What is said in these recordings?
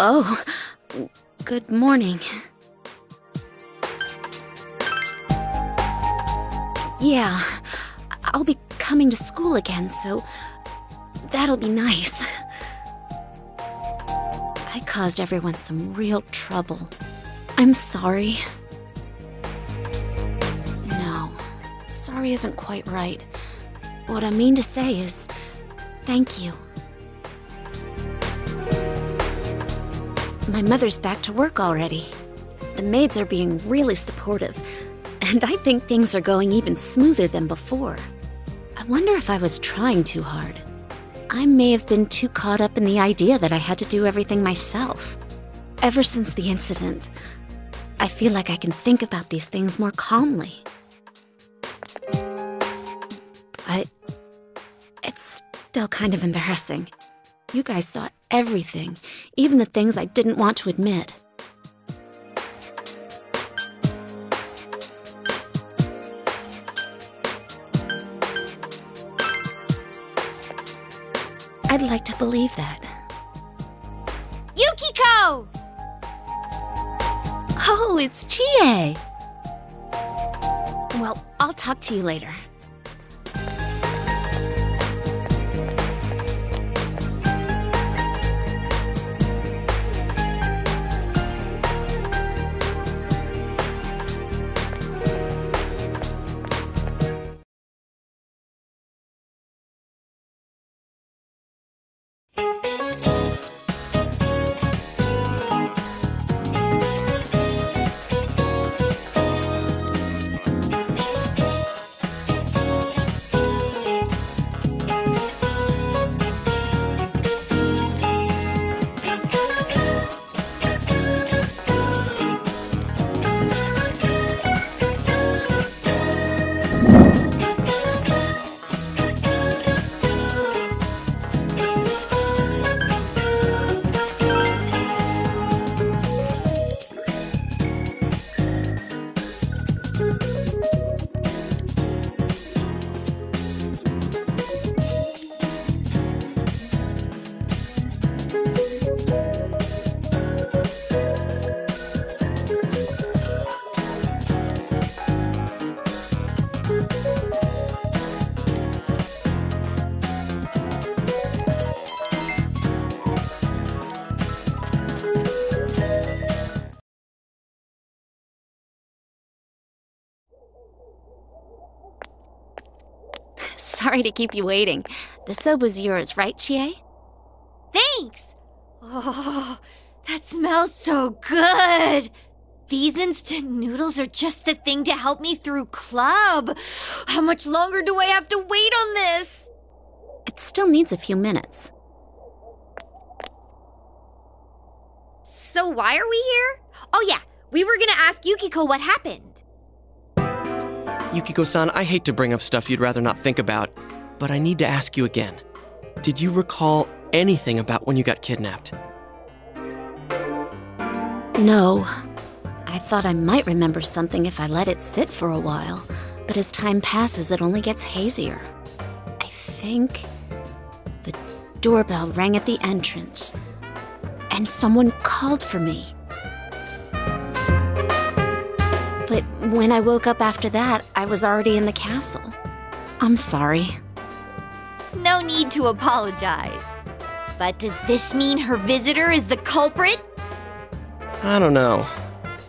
Oh, good morning. Yeah, I'll be coming to school again, so that'll be nice. I caused everyone some real trouble. I'm sorry. No, sorry isn't quite right. What I mean to say is, thank you. My mother's back to work already. The maids are being really supportive, and I think things are going even smoother than before. I wonder if I was trying too hard. I may have been too caught up in the idea that I had to do everything myself. Ever since the incident, I feel like I can think about these things more calmly. But it's still kind of embarrassing. You guys saw everything, even the things I didn't want to admit. I'd like to believe that. Yukiko! Oh, it's Chie Well, I'll talk to you later. Sorry to keep you waiting. The soba's yours, right, Chie? Thanks! Oh, that smells so good! These instant noodles are just the thing to help me through club. How much longer do I have to wait on this? It still needs a few minutes. So, why are we here? Oh, yeah, we were gonna ask Yukiko what happened. Yukiko san, I hate to bring up stuff you'd rather not think about, but I need to ask you again. Did you recall anything about when you got kidnapped? No. I thought I might remember something if I let it sit for a while, but as time passes, it only gets hazier. I think the doorbell rang at the entrance, and someone called for me. But when I woke up after that, I was already in the castle. I'm sorry. No need to apologize. But does this mean her visitor is the culprit? I don't know.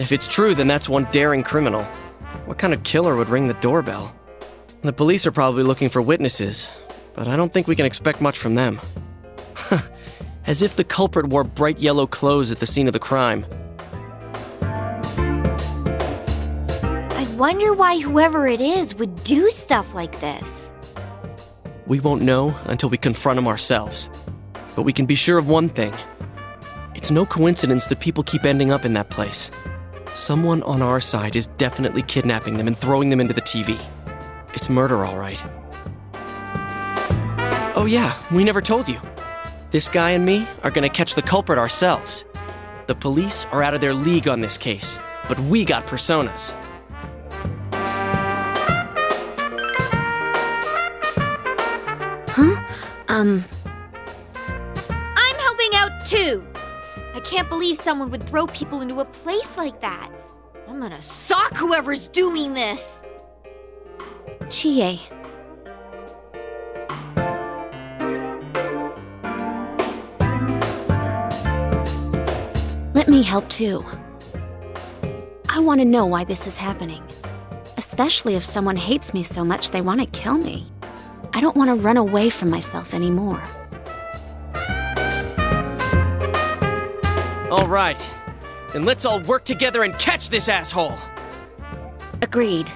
If it's true, then that's one daring criminal. What kind of killer would ring the doorbell? The police are probably looking for witnesses, but I don't think we can expect much from them. As if the culprit wore bright yellow clothes at the scene of the crime. Wonder why whoever it is would do stuff like this. We won't know until we confront him ourselves. But we can be sure of one thing it's no coincidence that people keep ending up in that place. Someone on our side is definitely kidnapping them and throwing them into the TV. It's murder, all right. Oh, yeah, we never told you. This guy and me are gonna catch the culprit ourselves. The police are out of their league on this case, but we got personas. Um, I'm helping out too. I can't believe someone would throw people into a place like that. I'm gonna sock whoever's doing this. Chie. Let me help too. I want to know why this is happening. Especially if someone hates me so much they want to kill me. I don't want to run away from myself anymore. All right. Then let's all work together and catch this asshole. Agreed.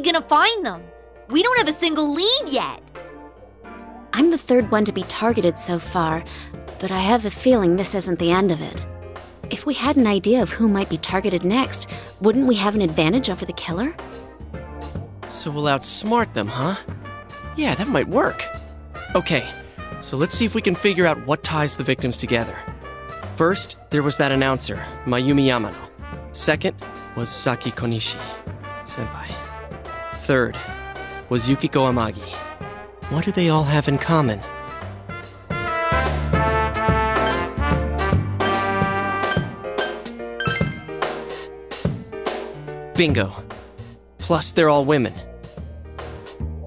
We gonna find them? We don't have a single lead yet. I'm the third one to be targeted so far, but I have a feeling this isn't the end of it. If we had an idea of who might be targeted next, wouldn't we have an advantage over the killer? So we'll outsmart them, huh? Yeah, that might work. Okay, so let's see if we can figure out what ties the victims together. First, there was that announcer, Mayumi Yamano. Second was Saki Konishi, senpai. Third was Yukiko Amagi. What do they all have in common? Bingo. Plus, they're all women.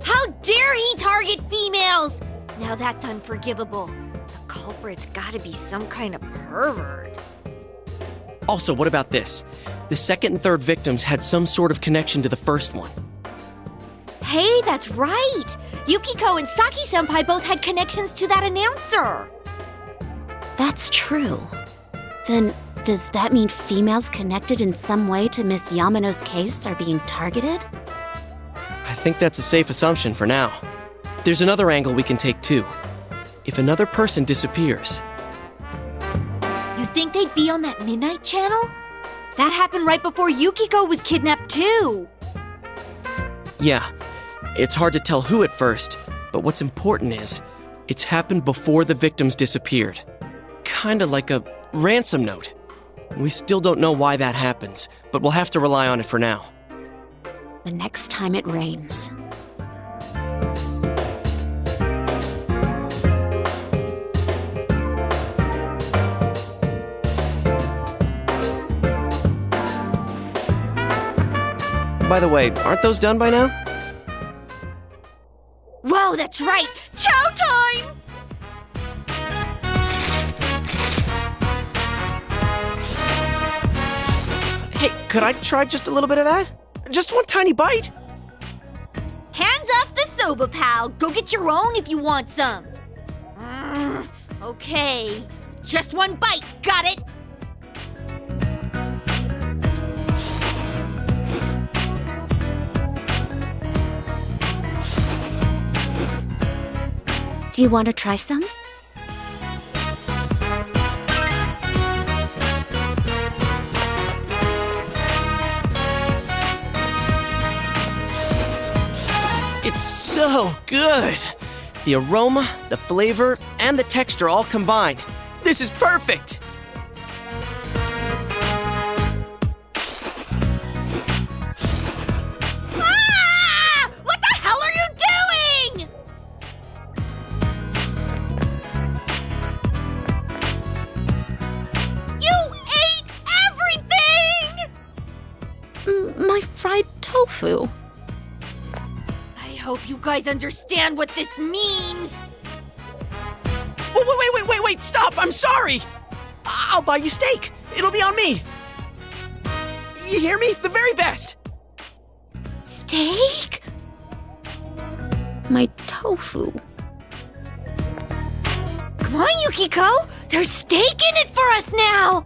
How dare he target females? Now that's unforgivable. The culprit's gotta be some kind of pervert. Also, what about this? The second and third victims had some sort of connection to the first one. Hey, that's right! Yukiko and Saki senpai both had connections to that announcer. That's true. Then, does that mean females connected in some way to Miss Yamano's case are being targeted? I think that's a safe assumption for now. There's another angle we can take too. If another person disappears, You think they'd be on that midnight channel? That happened right before Yukiko was kidnapped, too. yeah, it's hard to tell who at first, but what's important is it's happened before the victims disappeared. Kinda like a ransom note. We still don't know why that happens, but we'll have to rely on it for now. The next time it rains. By the way, aren't those done by now? Whoa, that's right! Chow time! Hey, could I try just a little bit of that? Just one tiny bite? Hands off the soba, pal. Go get your own if you want some. Mm, okay, just one bite. Got it? Do you want to try some? It's so good! The aroma, the flavor, and the texture all combined. This is perfect! Tofu. I hope you guys understand what this means. Oh, wait, wait, wait, wait, wait, stop! I'm sorry! I- I'll buy you steak! It'll be on me! You hear me? The very best! Steak? My tofu. Come on, Yukiko! There's steak in it for us now!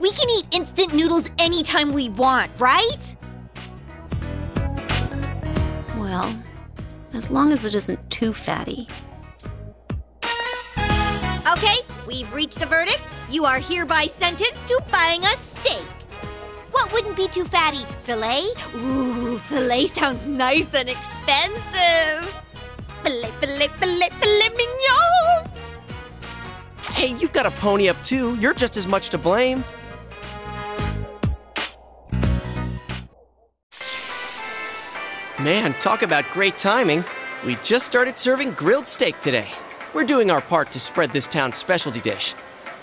We can eat instant noodles anytime we want, right? As long as it isn't too fatty. Okay, we've reached the verdict. You are hereby sentenced to buying us steak. What wouldn't be too fatty. Filet? Ooh, filet sounds nice and expensive. Filet, filet, filet, filet mignon. Hey, you've got a pony up too. You're just as much to blame. Man, talk about great timing. We just started serving grilled steak today. We're doing our part to spread this town's specialty dish.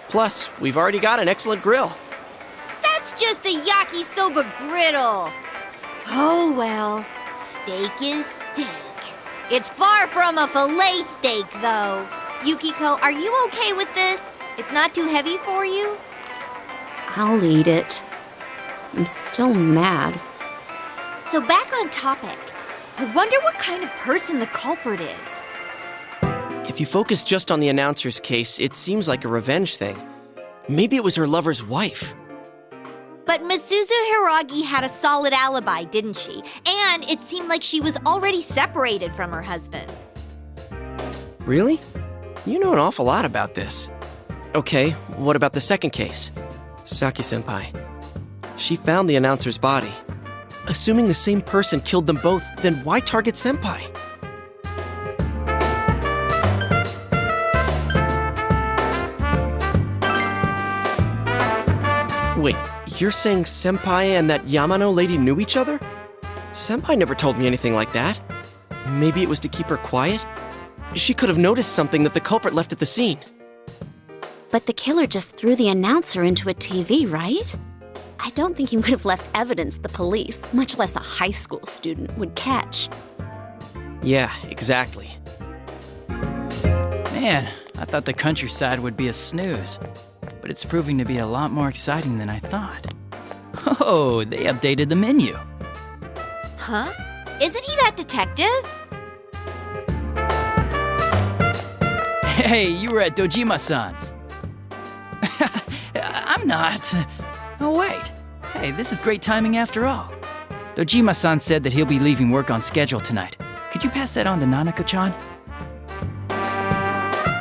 Plus, we've already got an excellent grill. That's just a yakisoba griddle. Oh well, steak is steak. It's far from a filet steak, though. Yukiko, are you okay with this? It's not too heavy for you? I'll eat it. I'm still mad. So, back on topic. I wonder what kind of person the culprit is. If you focus just on the announcer's case, it seems like a revenge thing. Maybe it was her lover's wife. But Misuzu Hiiragi had a solid alibi, didn't she? And it seemed like she was already separated from her husband. Really? You know an awful lot about this. Okay, what about the second case? Saki senpai. She found the announcer's body. Assuming the same person killed them both, then why target senpai? Wait, you're saying Senpai and that Yamano lady knew each other? Senpai never told me anything like that. Maybe it was to keep her quiet? She could have noticed something that the culprit left at the scene. But the killer just threw the announcer into a TV, right? I don't think he would have left evidence the police, much less a high school student, would catch. Yeah, exactly. Man, I thought the countryside would be a snooze, but it's proving to be a lot more exciting than I thought. Oh, they updated the menu. Huh? Isn't he that detective? Hey, you were at Dojima san's. I'm not. Oh, wait. Hey, this is great timing after all. Dojima san said that he'll be leaving work on schedule tonight. Could you pass that on to Nanako chan?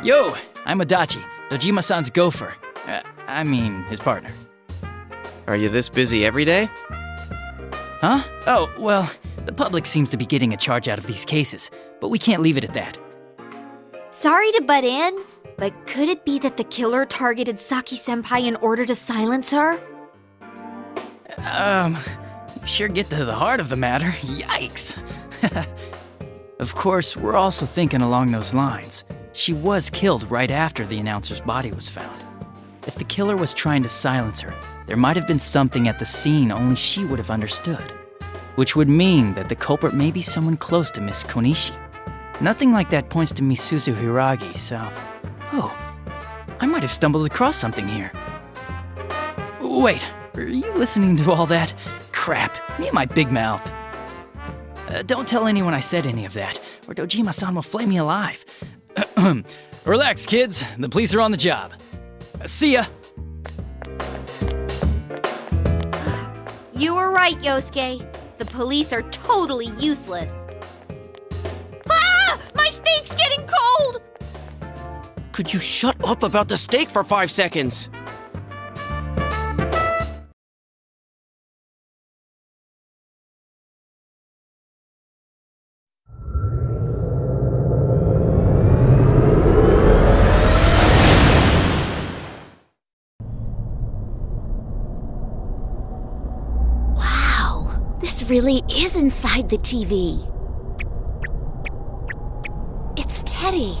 Yo, I'm Adachi, Dojima san's gopher. Uh, I mean, his partner. Are you this busy every day? Huh? Oh, well, the public seems to be getting a charge out of these cases, but we can't leave it at that. Sorry to butt in, but could it be that the killer targeted Saki senpai in order to silence her? Um, sure get to the heart of the matter. Yikes. of course, we're also thinking along those lines. She was killed right after the announcer's body was found. If the killer was trying to silence her, there might have been something at the scene only she would have understood. Which would mean that the culprit may be someone close to Miss Konishi. Nothing like that points to Misuzu Hiiragi, so. Oh, I might have stumbled across something here. Wait, are you listening to all that? Crap, me and my big mouth. Uh, don't tell anyone I said any of that, or Dojima san will flay me alive. Relax, kids. The police are on the job. Uh, see ya. You were right, Yosuke. The police are totally useless. Ah! My steak's getting cold! Could you shut up about the steak for five seconds? Really is inside the TV. It's Teddie.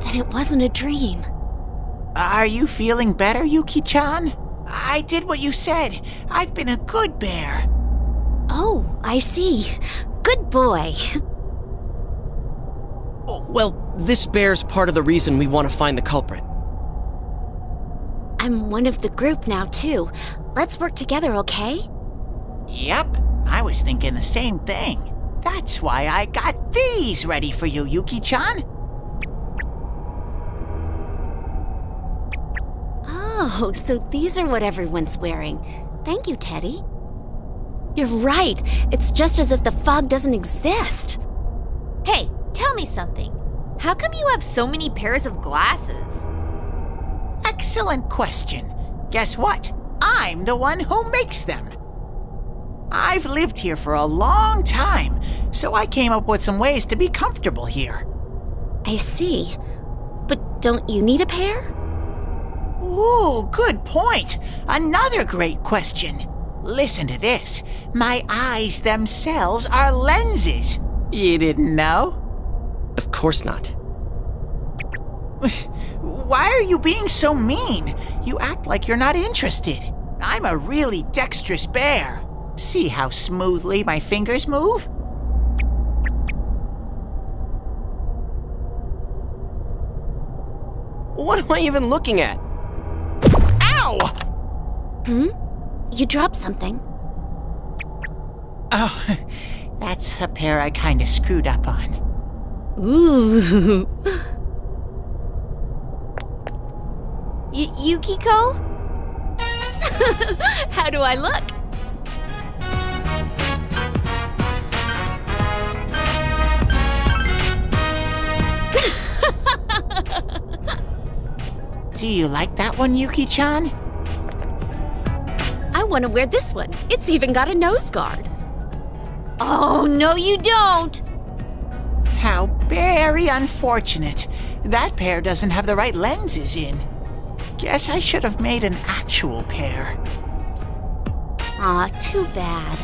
Then it wasn't a dream. Are you feeling better, Yuki chan? I did what you said. I've been a good bear. Oh, I see. Good boy. Oh, well, this bears part of the reason we want to find the culprit. I'm one of the group now, too. Let's work together, okay? Yep, I was thinking the same thing. That's why I got these ready for you, Yuki chan. Oh, so these are what everyone's wearing. Thank you, Teddie. You're right. It's just as if the fog doesn't exist. Hey, tell me something. How come you have so many pairs of glasses? Excellent question. Guess what? I'm the one who makes them. I've lived here for a long time, so I came up with some ways to be comfortable here. I see. But don't you need a pair? Ooh, good point. Another great question. Listen to this. My eyes themselves are lenses. You didn't know? Of course not. Why are you being so mean? You act like you're not interested. I'm a really dexterous bear. See how smoothly my fingers move? What am I even looking at? Ow! Hmm? You dropped something. Oh, that's a pair I kinda screwed up on. Ooh. Y- Yukiko? How do I look? Do you like that one, Yuki-chan? I want to wear this one. It's even got a nose guard. Oh, no, you don't. How very unfortunate. That pair doesn't have the right lenses in. Guess I should have made an actual pair. Aw, too bad.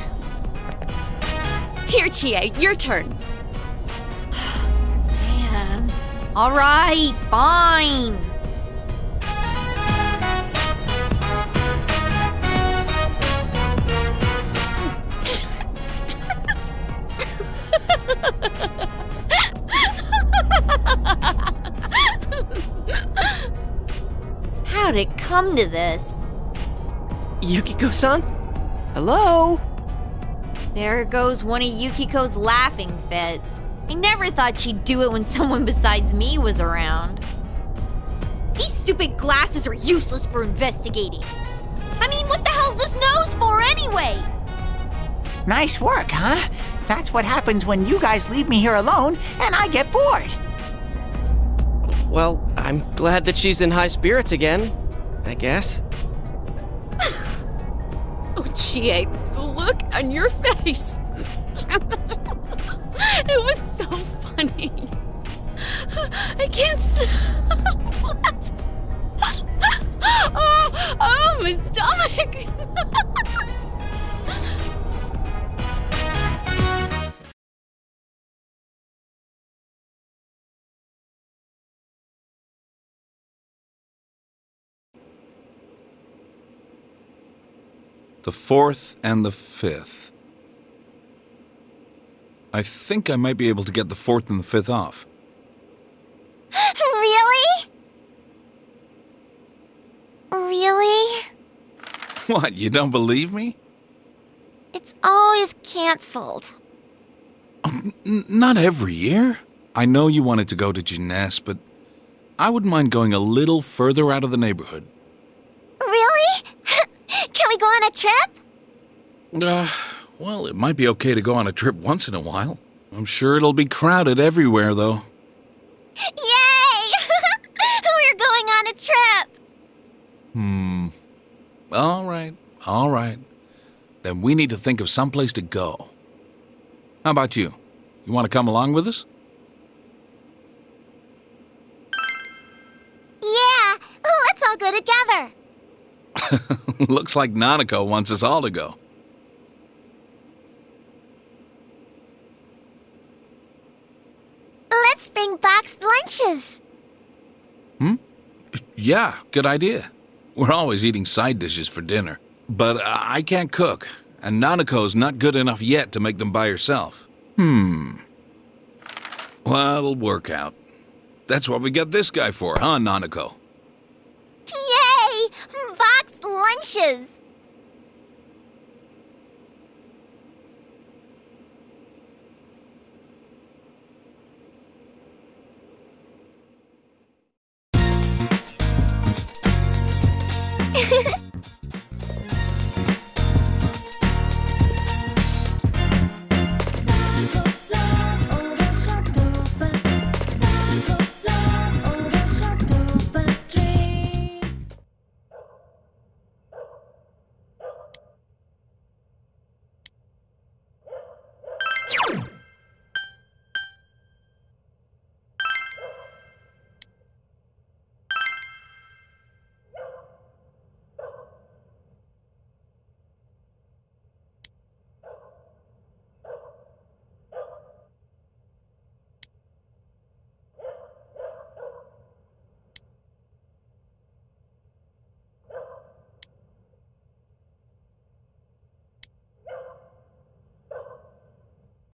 Here, Chie, your turn. Man. All right, fine. Come to this? Yukiko-san? Hello? There goes one of Yukiko's laughing fits. I never thought she'd do it when someone besides me was around. These stupid glasses are useless for investigating. I mean, what the hell's this nose for anyway? Nice work, huh? That's what happens when you guys leave me here alone and I get bored. Well, I'm glad that she's in high spirits again, I guess. Oh, Chie, the look on your face. it was so funny. I can't stop oh, oh, my stomach. The fourth and the fifth. I think I might be able to get the fourth and the fifth off. Really? Really? What, you don't believe me? It's always canceled. Um, not every year. I know you wanted to go to Junes, but I wouldn't mind going a little further out of the neighborhood. Really? Can we go on a trip? Uh, well, it might be okay to go on a trip once in a while. I'm sure it'll be crowded everywhere, though. Yay! We're going on a trip. Hmm. All right, all right. Then we need to think of some place to go. How about you? You want to come along with us? Looks like Nanako wants us all to go. Let's bring boxed lunches. Hmm? Yeah, good idea. We're always eating side dishes for dinner. But uh, I can't cook, and Nanako's not good enough yet to make them by herself. Hmm. Well, it'll work out. That's what we got this guy for, huh, Nanako? Boxed lunches.